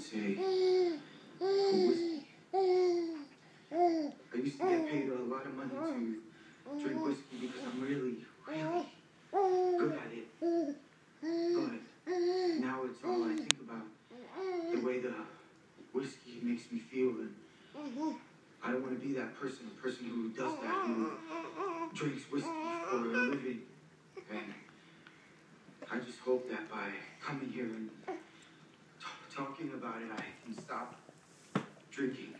say. I used to get paid a lot of money to drink whiskey because I'm really, really good at it. But now it's all I think about. The way the whiskey makes me feel and I don't want to be that person, the person who does that, who drinks whiskey for a living. And I just hope that by coming here and talking about it, I can stop drinking.